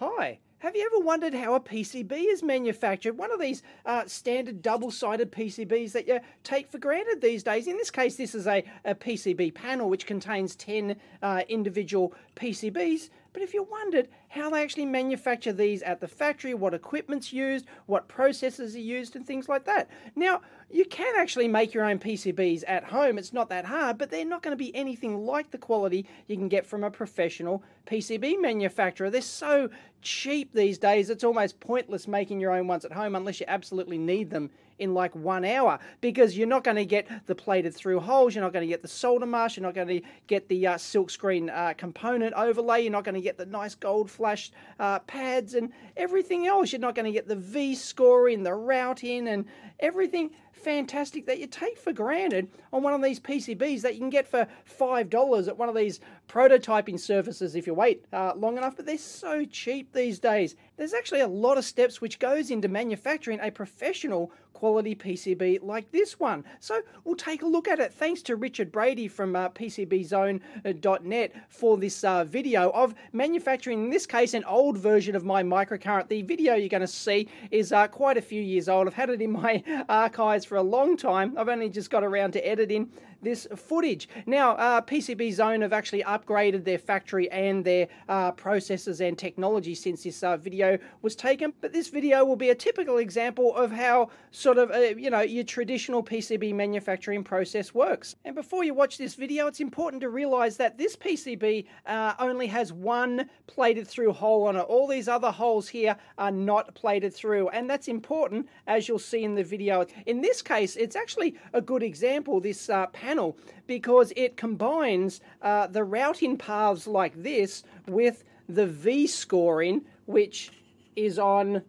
Hi. Have you ever wondered how a PCB is manufactured? One of these uh, standard double-sided PCBs that you take for granted these days. In this case, this is a, a PCB panel which contains 10 uh, individual PCBs. But if you wondered how they actually manufacture these at the factory, what equipment's used, what processes are used, and things like that. Now, you can actually make your own PCBs at home. It's not that hard, but they're not going to be anything like the quality you can get from a professional PCB manufacturer. They're so cheap these days, it's almost pointless making your own ones at home unless you absolutely need them in like one hour because you're not going to get the plated through holes, you're not going to get the solder mask, you're not going to get the uh, silkscreen uh, component overlay, you're not going to get the nice gold flash uh, pads and everything else. You're not going to get the V scoring, the routing, and everything fantastic that you take for granted on one of these PCBs that you can get for $5 at one of these prototyping services if you wait uh, long enough, but they're so cheap these days. There's actually a lot of steps which goes into manufacturing a professional quality PCB like this one. So we'll take a look at it. Thanks to Richard Brady from uh, PCBZone.net for this uh, video of manufacturing, in this case, an old version of my microcurrent. The video you're going to see is uh, quite a few years old. I've had it in my archives for a long time. I've only just got around to editing this footage. Now, uh, PCB Zone have actually upgraded their factory and their uh, processes and technology since this uh, video was taken, but this video will be a typical example of how sort of, uh, you know, your traditional PCB manufacturing process works. And before you watch this video, it's important to realize that this PCB uh, only has one plated through hole on it. All these other holes here are not plated through, and that's important as you'll see in the video. In this case, it's actually a good example, this uh, panel because it combines uh, the routing paths like this with the V scoring, which is on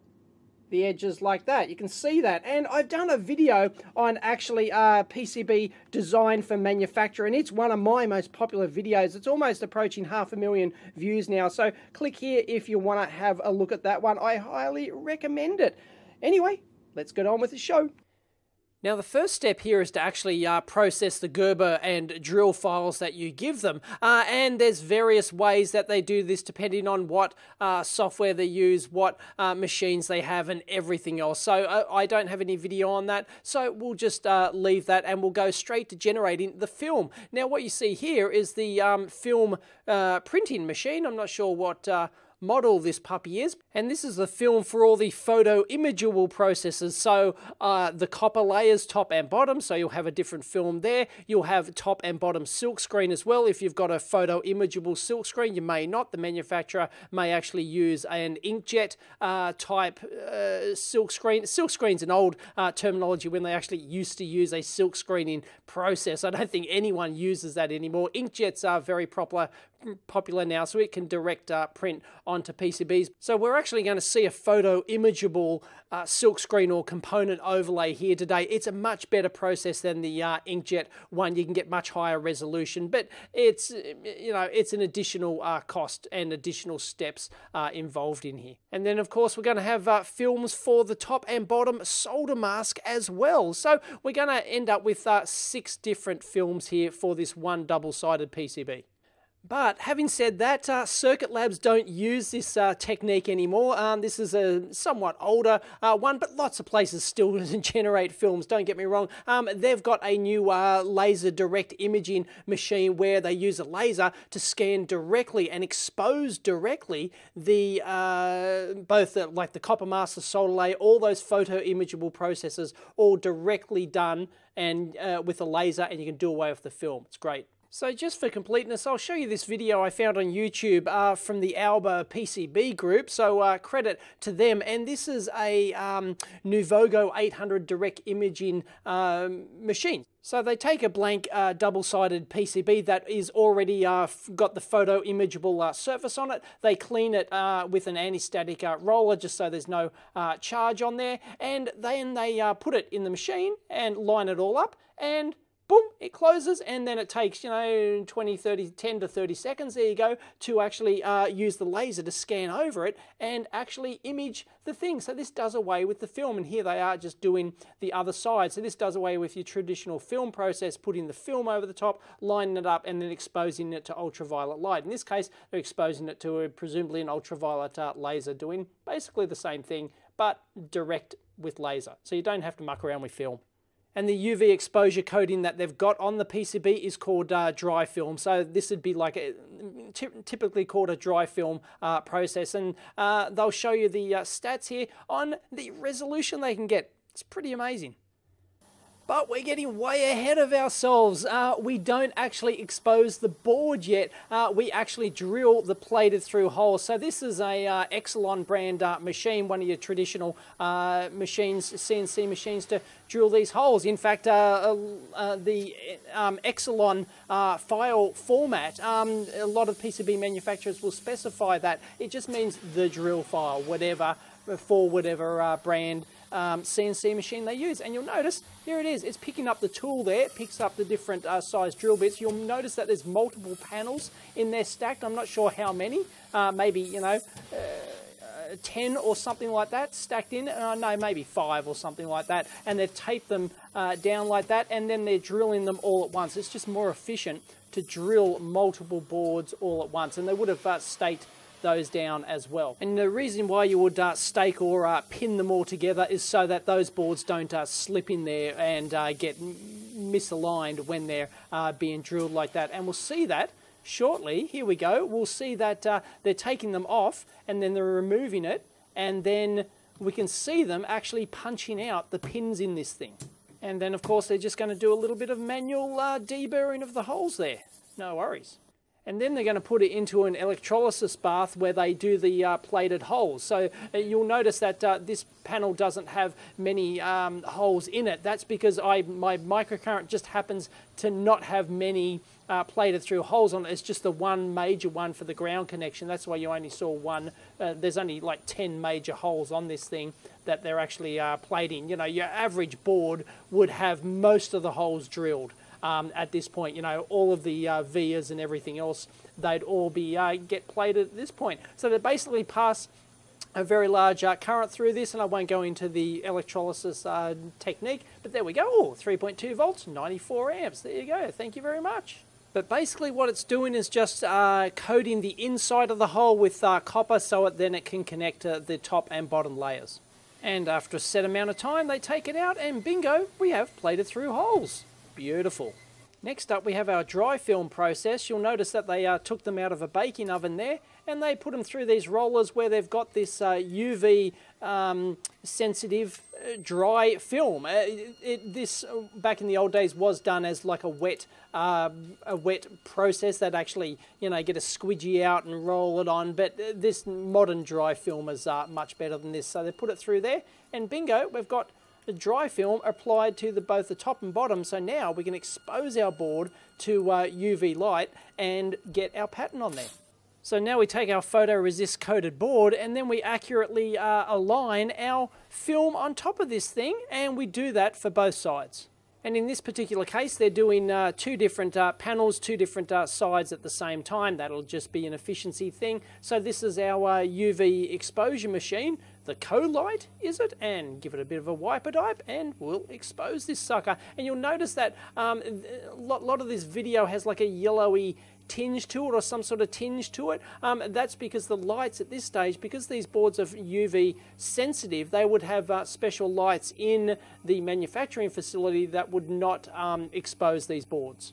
the edges like that. You can see that. And I've done a video on actually uh, PCB design for manufacture, and it's one of my most popular videos. It's almost approaching half a million views now. So click here if you want to have a look at that one. I highly recommend it. Anyway, let's get on with the show. Now, the first step here is to actually uh, process the Gerber and drill files that you give them. Uh, and there's various ways that they do this depending on what uh, software they use, what uh, machines they have, and everything else. So uh, I don't have any video on that. So we'll just uh, leave that and we'll go straight to generating the film. Now, what you see here is the um, film printing machine. I'm not sure what model this puppy is. And this is the film for all the photo imageable processes. So uh, the copper layers, top and bottom, so you'll have a different film there. You'll have top and bottom silk screen as well. If you've got a photo imageable silk screen, you may not. The manufacturer may actually use an inkjet uh, type uh, silk screen. Silk screen's an old uh, terminology when they actually used to use a silk screening process. I don't think anyone uses that anymore. Inkjets are very popular popular now, so it can direct uh, print onto PCBs. So we're actually going to see a photo imageable uh, silkscreen or component overlay here today. It's a much better process than the uh, inkjet one. You can get much higher resolution, but it's you know it's an additional uh, cost and additional steps uh, involved in here. And then of course we're going to have uh, films for the top and bottom solder mask as well. So we're going to end up with uh, six different films here for this one double-sided PCB. But having said that, uh, Circuit Labs don't use this uh, technique anymore. Um, this is a somewhat older uh, one, but lots of places still generate films, don't get me wrong. Um, they've got a new uh, laser direct imaging machine where they use a laser to scan directly and expose directly the uh, both the, like the copper master solder lay, all those photo imageable processes, all directly done and uh, with a laser, and you can do away with the film. It's great. So just for completeness, I'll show you this video I found on YouTube uh, from the Alba PCB group, so uh, credit to them. And this is a um, Nuvogo 800 direct imaging um, machine. So they take a blank uh, double-sided PCB that is already uh, got the photo imageable uh, surface on it. They clean it uh, with an anti-static roller just so there's no charge on there. And then they put it in the machine and line it all up and boom, it closes and then it takes, you know, 20, 30, 10 to 30 seconds, there you go, to actually uh, use the laser to scan over it and actually image the thing. So this does away with the film and here they are just doing the other side. So this does away with your traditional film process, putting the film over the top, lining it up and then exposing it to ultraviolet light. In this case, they're exposing it to a, presumably an ultraviolet uh, laser doing basically the same thing, but direct with laser. So you don't have to muck around with film. And the UV exposure coating that they've got on the PCB is called uh, dry film. So this would be like a, typically called a dry film uh, process. And uh, they'll show you the uh, stats here on the resolution they can get. It's pretty amazing. But we're getting way ahead of ourselves. Uh, we don't actually expose the board yet. Uh, we actually drill the plated through holes. So this is a uh, Excellon brand uh, machine, one of your traditional uh, machines, CNC machines to drill these holes. In fact, uh, the um, Excellon file format, um, a lot of PCB manufacturers will specify that. It just means the drill file, whatever, for whatever brand um, CNC machine they use. And you'll notice, here it is, it's picking up the tool there, it picks up the different uh, size drill bits. You'll notice that there's multiple panels in there stacked. I'm not sure how many, uh, maybe, you know, uh, 10 or something like that stacked in, and I know maybe five or something like that, and they've taped them uh, down like that, and then they're drilling them all at once. It's just more efficient to drill multiple boards all at once, and they would have uh, staked those down as well. And the reason why you would uh, stake or uh, pin them all together is so that those boards don't uh, slip in there and uh, get misaligned when they're uh, being drilled like that. And we'll see that shortly. Here we go. We'll see that uh, they're taking them off and then they're removing it and then we can see them actually punching out the pins in this thing. And then of course they're just going to do a little bit of manual deburring of the holes there. No worries and then they're going to put it into an electrolysis bath where they do the uh, plated holes. So uh, you'll notice that uh, this panel doesn't have many um, holes in it. That's because I my microcurrent just happens to not have many uh, plated through holes on it. It's just the one major one for the ground connection. That's why you only saw one. Uh, there's only like 10 major holes on this thing that they're actually uh, plating. You know, your average board would have most of the holes drilled um, at this point. You know, all of the uh, vias and everything else, they'd all be uh, get plated at this point. So they basically pass a very large uh, current through this, and I won't go into the electrolysis uh, technique, but there we go. Oh, 3.2 volts, 94 amps. There you go. Thank you very much. But basically what it's doing is just uh, coating the inside of the hole with uh, copper so it, then it can connect to the top and bottom layers. And after a set amount of time, they take it out and bingo, we have plated through holes. Beautiful. Next up we have our dry film process. You'll notice that they uh, took them out of a baking oven there and they put them through these rollers where they've got this uh, UV um, sensitive uh, dry film. Uh, it, it, this uh, back in the old days was done as like a wet um, a wet process that actually you know get a squidgy out and roll it on. But uh, this modern dry film is much better than this. So they put it through there and bingo, we've got the dry film applied to the, both the top and bottom. So now we can expose our board to uh, UV light and get our pattern on there. So now we take our photoresist coated board and then we accurately uh, align our film on top of this thing and we do that for both sides. And in this particular case, they're doing uh, two different uh, panels, two different uh, sides at the same time. That'll just be an efficiency thing. So this is our UV uh, exposure machine the co-light, is it? And give it a bit of a wiper dipe and we'll expose this sucker. And you'll notice that um, a lot of this video has like a yellowy tinge to it or some sort of tinge to it. Um, that's because the lights at this stage, because these boards are UV sensitive, they would have uh, special lights in the manufacturing facility that would not um, expose these boards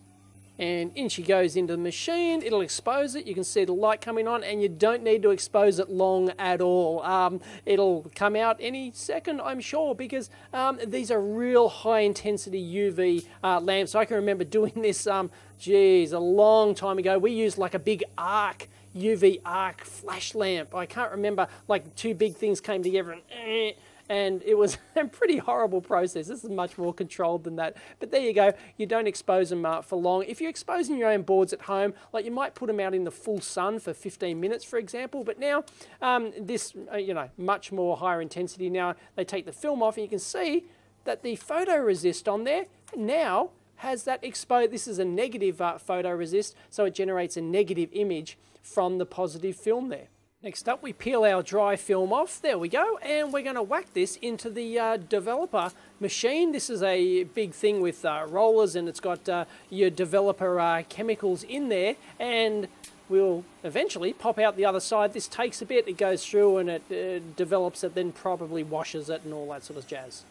and in she goes into the machine. It'll expose it. You can see the light coming on and you don't need to expose it long at all. Um, it'll come out any second I'm sure because um, these are real high intensity UV uh, lamps. I can remember doing this um, geez a long time ago. We used like a big arc UV arc flash lamp. I can't remember like two big things came together and eh, and it was a pretty horrible process. This is much more controlled than that. But there you go. You don't expose them uh, for long. If you're exposing your own boards at home, like you might put them out in the full sun for 15 minutes, for example. But now, um, this, uh, you know, much more higher intensity. Now they take the film off and you can see that the photoresist on there now has that exposed. This is a negative uh, photoresist, so it generates a negative image from the positive film there. Next up, we peel our dry film off. There we go. And we're going to whack this into the uh, developer machine. This is a big thing with uh, rollers and it's got uh, your developer uh, chemicals in there. And we'll eventually pop out the other side. This takes a bit. It goes through and it uh, develops it, then probably washes it and all that sort of jazz.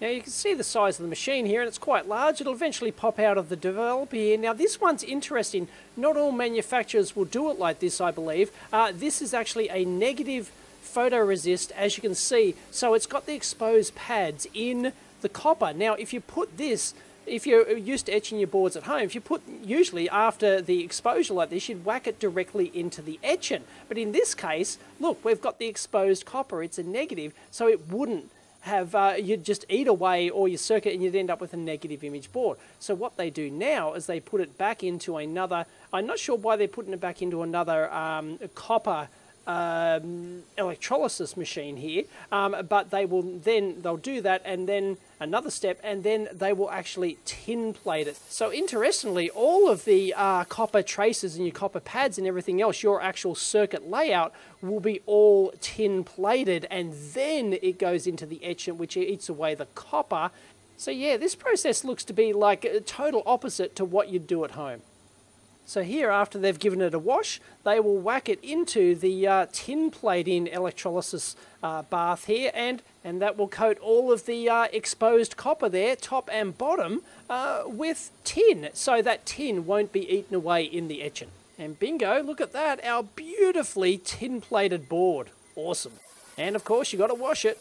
Now you can see the size of the machine here and it's quite large. It'll eventually pop out of the developer here. Now this one's interesting. Not all manufacturers will do it like this, I believe. Uh, this is actually a negative photoresist, as you can see. So it's got the exposed pads in the copper. Now if you put this if you're used to etching your boards at home, if you put, usually after the exposure like this, you'd whack it directly into the etchant. But in this case, look, we've got the exposed copper, it's a negative, so it wouldn't have uh, you'd just eat away all your circuit and you'd end up with a negative image board. So what they do now is they put it back into another. I'm not sure why they're putting it back into another um, copper um, electrolysis machine here, um, but they will then they'll do that and then another step and then they will actually tin plate it. So interestingly, all of the uh, copper traces and your copper pads and everything else, your actual circuit layout will be all tin plated and then it goes into the etchant which eats away the copper. So yeah, this process looks to be like a total opposite to what you'd do at home. So here, after they've given it a wash, they will whack it into the uh, tin plating electrolysis uh, bath here, and, and that will coat all of the uh, exposed copper there, top and bottom, uh, with tin, so that tin won't be eaten away in the etching. And bingo, look at that, our beautifully tin-plated board. Awesome. And of course, you've got to wash it.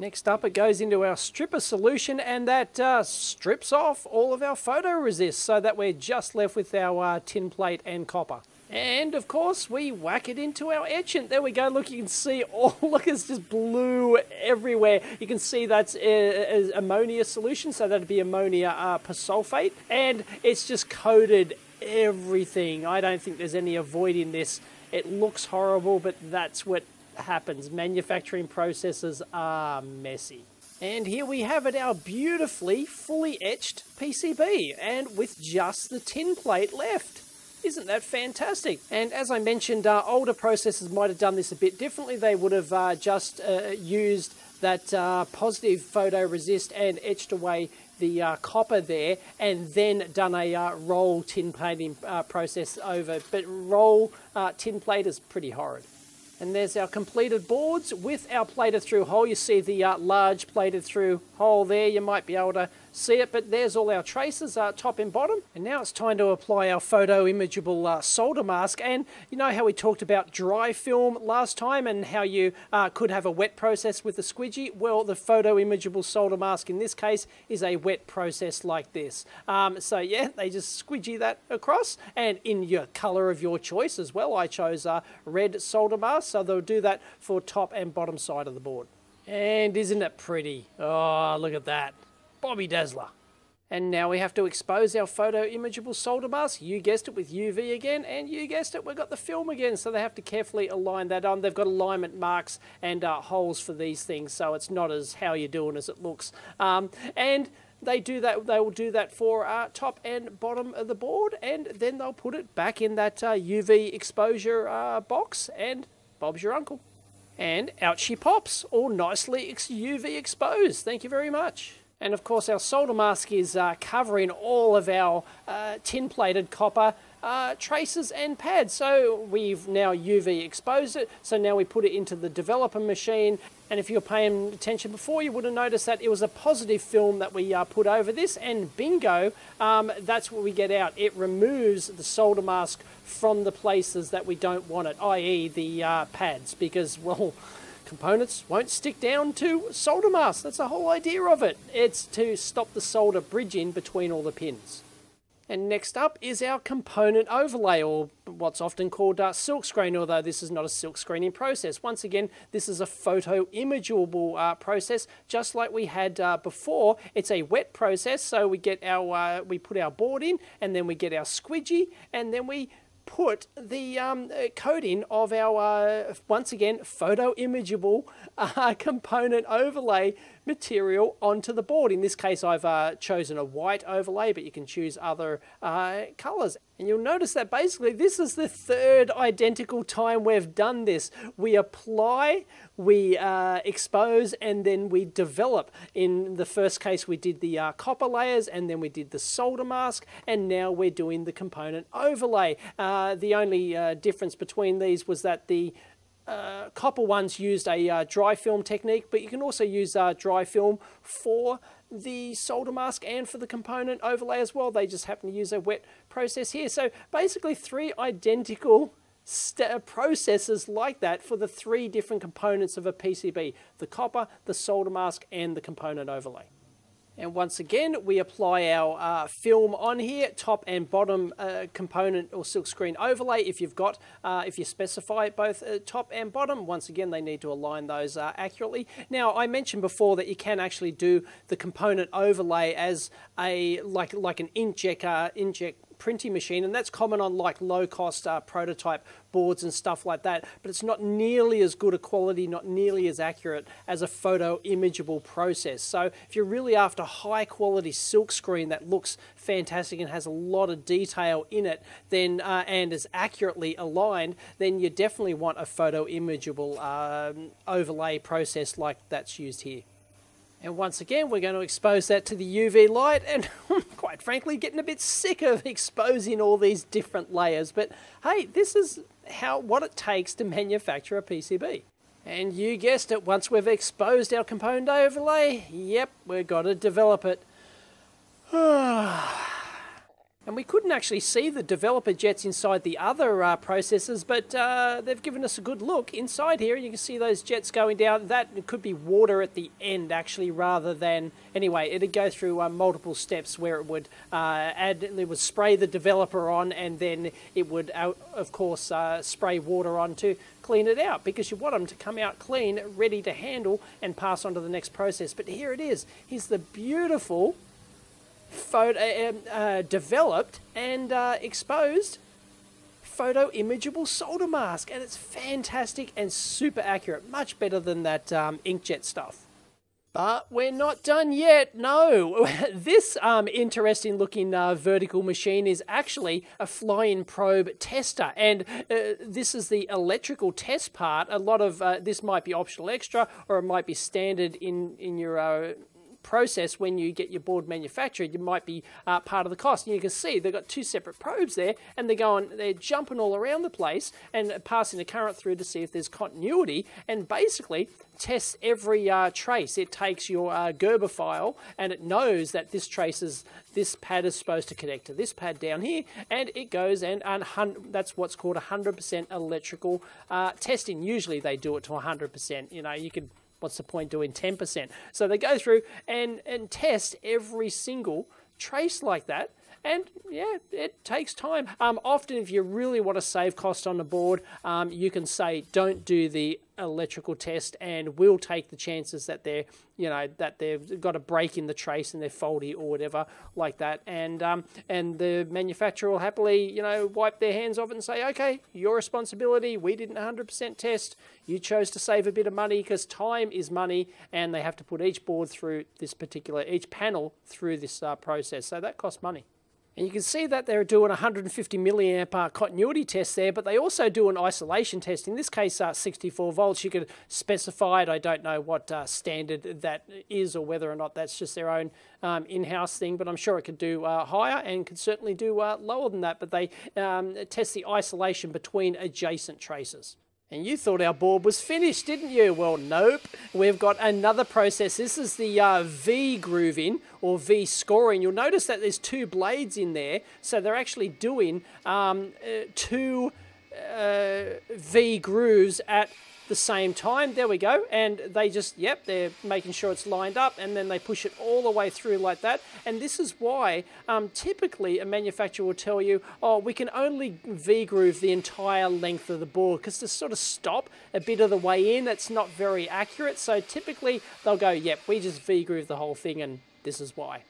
Next up, it goes into our stripper solution and that uh, strips off all of our photoresist so that we're just left with our uh, tin plate and copper. And of course, we whack it into our etchant. There we go. Look, you can see all, look, it's just blue everywhere. You can see that's a, a ammonia solution, so that'd be ammonia uh, persulfate. And it's just coated everything. I don't think there's any avoiding this. It looks horrible, but that's what happens. Manufacturing processes are messy. And here we have it, our beautifully fully etched PCB, and with just the tin plate left. Isn't that fantastic? And as I mentioned, uh, older processors might have done this a bit differently. They would have uh, just uh, used that uh, positive photoresist and etched away the uh, copper there and then done a uh, roll tin plating process over. But roll tin plate is pretty horrid. And there's our completed boards with our plated through hole. You see the uh, large plated through hole there. You might be able to see it, but there's all our traces, uh, top and bottom. And now it's time to apply our photo imageable uh, solder mask. And you know how we talked about dry film last time and how you uh, could have a wet process with the squidgy? Well, the photo imageable solder mask in this case is a wet process like this. Um, so yeah, they just squidgy that across and in your color of your choice as well. I chose a red solder mask, so they'll do that for top and bottom side of the board. And isn't it pretty? Oh, look at that. Bobby Dazzler. And now we have to expose our photo imageable solder mask. You guessed it with UV again, and you guessed it, we've got the film again. So they have to carefully align that on. They've got alignment marks and uh, holes for these things, so it's not as how you're doing as it looks. Um, and they do that. They will do that for uh, top and bottom of the board, and then they'll put it back in that uh, UV exposure uh, box. And Bob's your uncle. And out she pops, all nicely UV exposed. Thank you very much. And of course our solder mask is uh, covering all of our uh, tin plated copper uh, traces and pads. So we've now UV exposed it. So now we put it into the developer machine. And if you're paying attention before, you would have noticed that it was a positive film that we uh, put over this. And bingo, um, that's what we get out. It removes the solder mask from the places that we don't want it, i.e. the uh, pads, because, well, components won't stick down to solder masks. That's the whole idea of it. It's to stop the solder bridging between all the pins. And next up is our component overlay, or what's often called uh, silk screen, although this is not a silk screening process. Once again, this is a photo imageable uh, process, just like we had uh, before. It's a wet process, so we get our uh, we put our board in, and then we get our squidgy, and then we put the um, uh, coating of our, uh, once again, photo imageable uh, component overlay material onto the board. In this case, I've uh, chosen a white overlay, but you can choose other uh, colors. And you'll notice that basically this is the third identical time we've done this. We apply, we uh, expose, and then we develop. In the first case, we did the uh, copper layers, and then we did the solder mask, and now we're doing the component overlay. Uh, the only uh, difference between these was that the uh, copper ones used a uh, dry film technique, but you can also use dry film for the solder mask and for the component overlay as well. They just happen to use a wet process here. So basically three identical uh, processes like that for the three different components of a PCB, the copper, the solder mask, and the component overlay. And once again, we apply our uh, film on here, top and bottom uh, component or silkscreen overlay. If you've got, uh, if you specify both uh, top and bottom, once again, they need to align those uh, accurately. Now, I mentioned before that you can actually do the component overlay as a, like, like an inkjet, uh, inkjet printing machine, and that's common on like low cost uh, prototype boards and stuff like that, but it's not nearly as good a quality, not nearly as accurate as a photo imageable process. So if you're really after high quality silk screen that looks fantastic and has a lot of detail in it, then uh, and is accurately aligned, then you definitely want a photo imageable um, overlay process like that's used here. And once again, we're going to expose that to the UV light and quite frankly, getting a bit sick of exposing all these different layers. But hey, this is how what it takes to manufacture a PCB. And you guessed it, once we've exposed our component overlay, yep, we've got to develop it. Ah. And we couldn't actually see the developer jets inside the other uh, processors, but uh, they've given us a good look inside here. You can see those jets going down. That could be water at the end, actually, rather than anyway. It'd go through uh, multiple steps where it would uh, add, it would spray the developer on, and then it would, uh, of course, uh, spray water on to clean it out because you want them to come out clean, ready to handle and pass on to the next process. But here it is. Here's the beautiful photo, um, uh, developed and uh, exposed photo imageable solder mask. And it's fantastic and super accurate. Much better than that um, inkjet stuff. But we're not done yet. No, this um, interesting looking uh, vertical machine is actually a flying probe tester, and uh, this is the electrical test part. A lot of uh, this might be optional extra, or it might be standard in in your uh, process when you get your board manufactured, you might be uh, part of the cost. And you can see they've got two separate probes there, and they're going, they're jumping all around the place and passing the current through to see if there's continuity, and basically tests every uh, trace. It takes your uh, Gerber file and it knows that this trace is this pad is supposed to connect to this pad down here, and it goes and, and that's what's called 100% electrical uh, testing. Usually they do it to 100%. You know, you could what's the point doing 10%? So they go through and, and test every single trace like that. And yeah, it takes time. Um, often, if you really want to save cost on the board, um, you can say don't do the electrical test and we'll take the chances that they're you know that they've got a break in the trace and they're faulty or whatever like that. And um, and the manufacturer will happily you know wipe their hands off it and say okay your responsibility. We didn't 100% test. You chose to save a bit of money because time is money and they have to put each board through this particular each panel through this uh, process. So that costs money and you can see that they're doing 150 milliamp continuity test there, but they also do an isolation test. In this case, uh, 64 volts. You could specify it. I don't know what uh, standard that is or whether or not that's just their own um, in-house thing, but I'm sure it could do uh, higher and could certainly do uh, lower than that. But they um, test the isolation between adjacent traces. And you thought our board was finished, didn't you? Well, nope. We've got another process. This is the uh, V grooving or V scoring. You'll notice that there's two blades in there. So they're actually doing um, uh, two uh, V grooves at the same time. There we go. And they just, yep, they're making sure it's lined up and then they push it all the way through like that. And this is why um, typically a manufacturer will tell you, oh, we can only V-groove the entire length of the board because to sort of stop a bit of the way in, it's not very accurate. So typically they'll go, yep, we just V-groove the whole thing and this is why.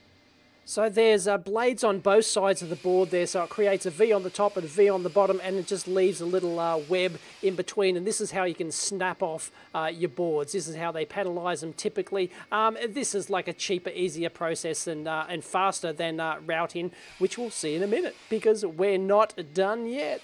So there's uh, blades on both sides of the board there, so it creates a V on the top and a V on the bottom, and it just leaves a little uh, web in between. And this is how you can snap off uh, your boards. This is how they panelize them typically. Um, this is like a cheaper, easier process and uh, and faster than uh, routing, which we'll see in a minute because we're not done yet.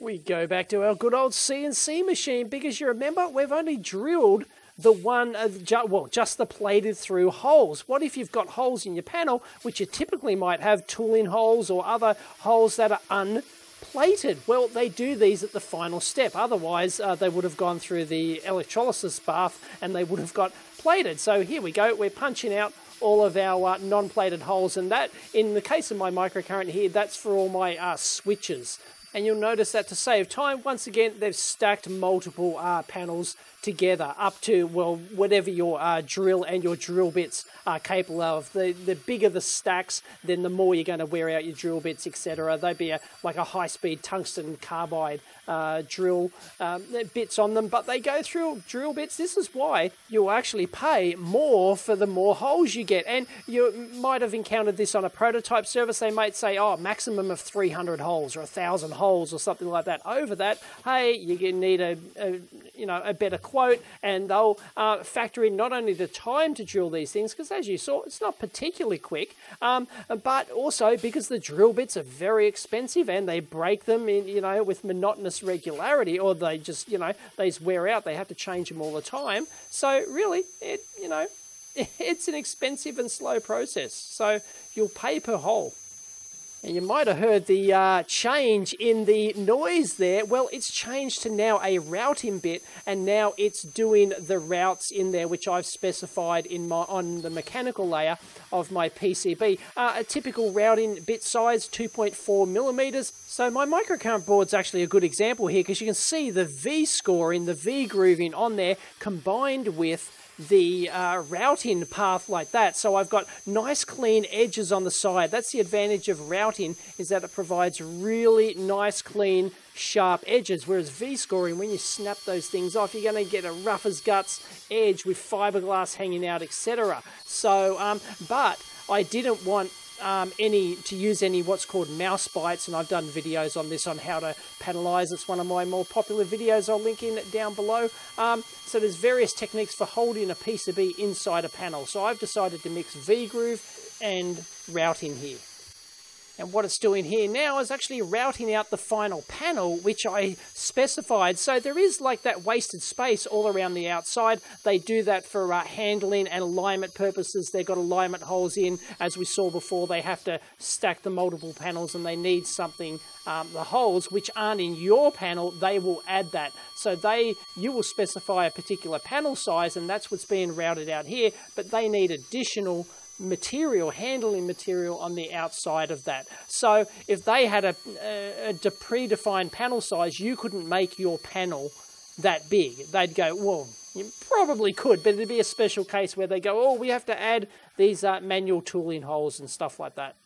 We go back to our good old CNC machine because you remember we've only drilled the one, uh, ju well, just the plated through holes. What if you've got holes in your panel, which you typically might have tooling holes or other holes that are unplated? Well, they do these at the final step. Otherwise, uh, they would have gone through the electrolysis bath and they would have got plated. So here we go. We're punching out all of our uh, non-plated holes and that in the case of my microcurrent here that's for all my uh, switches and you'll notice that to save time once again they've stacked multiple uh, panels together up to, well, whatever your uh, drill and your drill bits are capable of. The, the bigger the stacks, then the more you're going to wear out your drill bits, etc. They'd be a, like a high-speed tungsten carbide uh, drill um, bits on them, but they go through drill bits. This is why you'll actually pay more for the more holes you get. And you might have encountered this on a prototype service. They might say, oh, maximum of 300 holes or 1,000 holes or something like that. Over that, hey, you need a, a you know a better quote, and they'll uh, factor in not only the time to drill these things, because as you saw, it's not particularly quick, um, but also because the drill bits are very expensive and they break them in you know with monotonous regularity, or they just you know they wear out. They have to change them all the time. So really, it you know it's an expensive and slow process. So you'll pay per hole. And you might have heard the uh, change in the noise there. Well, it's changed to now a routing bit, and now it's doing the routes in there, which I've specified in my on the mechanical layer of my PCB. Uh, a typical routing bit size, 2.4 millimeters. So my microcurrent board's actually a good example here because you can see the V score in the V grooving on there, combined with the uh, routing path like that. So I've got nice clean edges on the side. That's the advantage of routing is that it provides really nice clean sharp edges. Whereas V-scoring, when you snap those things off, you're going to get a rough as guts edge with fiberglass hanging out, etc. So, um, but I didn't want um, any to use any what's called mouse bites, and I've done videos on this on how to panelize. It's one of my more popular videos. I'll link in down below. Um, so there's various techniques for holding a PCB inside a panel. So I've decided to mix V-groove and routing here. And what it's doing here now is actually routing out the final panel, which I specified. So there is like that wasted space all around the outside. They do that for uh, handling and alignment purposes. They've got alignment holes in. As we saw before, they have to stack the multiple panels and they need something, um, the holes, which aren't in your panel, they will add that. So they, you will specify a particular panel size and that's what's being routed out here, but they need additional material, handling material on the outside of that. So if they had a, a, a predefined panel size, you couldn't make your panel that big. They'd go, well, you probably could, but it'd be a special case where they go, oh, we have to add these uh, manual tooling holes and stuff like that.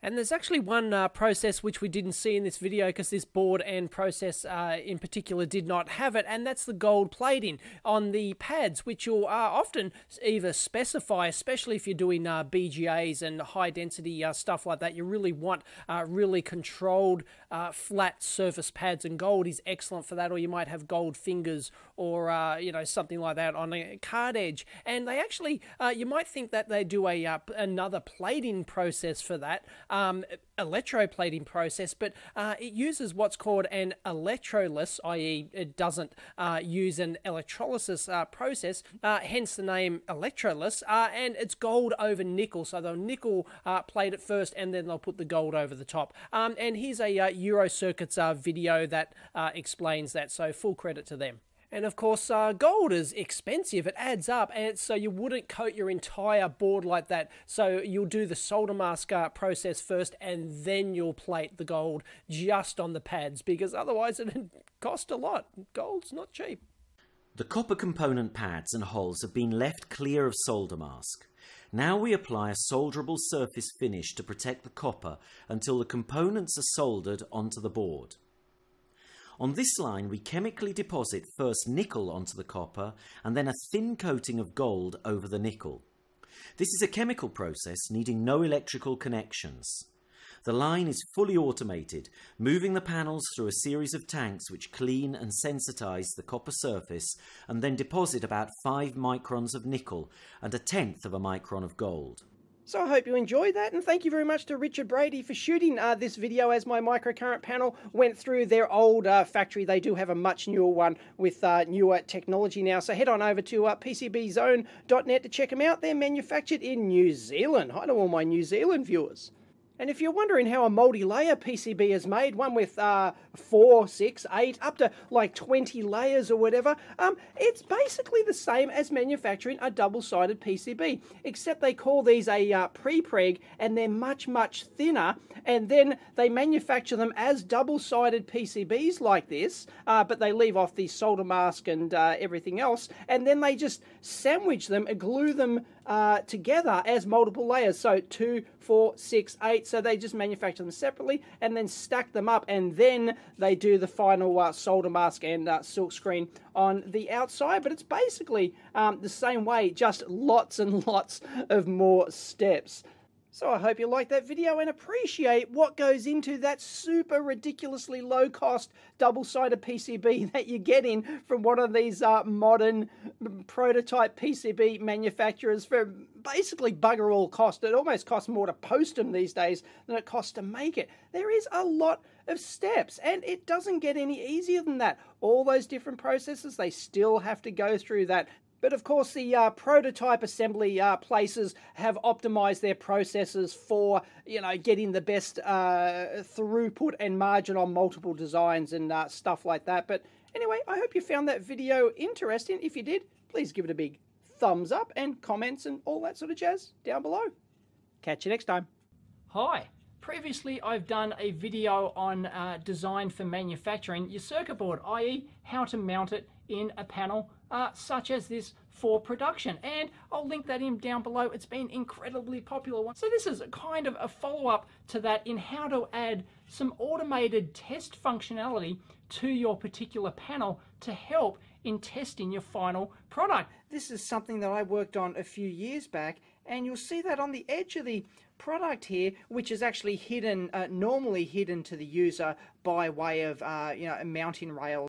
And there's actually one uh, process which we didn't see in this video because this board and process uh, in particular did not have it, and that's the gold plating on the pads, which you'll uh, often either specify, especially if you're doing uh, BGAs and high density uh, stuff like that. You really want uh, really controlled flat surface pads, and gold is excellent for that. Or you might have gold fingers or you know something like that on a card edge. And they actually, you might think that they do a another plating process for that um, electroplating process, but uh, it uses what's called an electroless, i.e., it doesn't uh, use an electrolysis uh, process, uh, hence the name electroless, uh, and it's gold over nickel. So they'll nickel uh, plate it first, and then they'll put the gold over the top. Um, and here's a Eurocircuits video that explains that, so full credit to them. And of course, uh, gold is expensive. It adds up, and so you wouldn't coat your entire board like that. So you'll do the solder mask uh, process first, and then you'll plate the gold just on the pads, because otherwise it'd cost a lot. Gold's not cheap. The copper component pads and holes have been left clear of solder mask. Now we apply a solderable surface finish to protect the copper until the components are soldered onto the board. On this line, we chemically deposit first nickel onto the copper and then a thin coating of gold over the nickel. This is a chemical process needing no electrical connections. The line is fully automated, moving the panels through a series of tanks which clean and sensitize the copper surface and then deposit about 5 microns of nickel and a tenth of a micron of gold. So I hope you enjoyed that, and thank you very much to Richard Brady for shooting uh, this video as my microcurrent panel went through their old uh, factory. They do have a much newer one with uh, newer technology now. So head on over to uh, PCBZone.net to check them out. They're manufactured in New Zealand. Hi to all my New Zealand viewers. And if you're wondering how a multi-layer PCB is made, one with uh, four, six, eight, up to like 20 layers or whatever, um, it's basically the same as manufacturing a double-sided PCB, except they call these a uh, pre-preg and they're much, much thinner, and then they manufacture them as double-sided PCBs like this, uh, but they leave off the solder mask and uh, everything else, and then they just sandwich them, and glue them uh, together as multiple layers. So two, four, six, eight. So they just manufacture them separately and then stack them up, and then they do the final uh, solder mask and uh, silk screen on the outside. But it's basically um, the same way, just lots and lots of more steps. So I hope you liked that video and appreciate what goes into that super ridiculously low cost double-sided PCB that you're getting from one of these uh, modern prototype PCB manufacturers for basically bugger all cost. It almost costs more to post them these days than it costs to make it. There is a lot of steps and it doesn't get any easier than that. All those different processes, they still have to go through that but of course, the uh, prototype assembly uh, places have optimized their processes for, you know, getting the best uh, throughput and margin on multiple designs and uh, stuff like that. But anyway, I hope you found that video interesting. If you did, please give it a big thumbs up and comments and all that sort of jazz down below. Catch you next time. Hi. Previously, I've done a video on uh, design for manufacturing your circuit board, i.e. how to mount it in a panel uh, such as this for production. And I'll link that in down below. It's been incredibly popular one. So this is a kind of a follow-up to that in how to add some automated test functionality to your particular panel to help in testing your final product. This is something that I worked on a few years back and you'll see that on the edge of the product here, which is actually hidden, uh, normally hidden to the user by way of, uh, you know, a mounting rail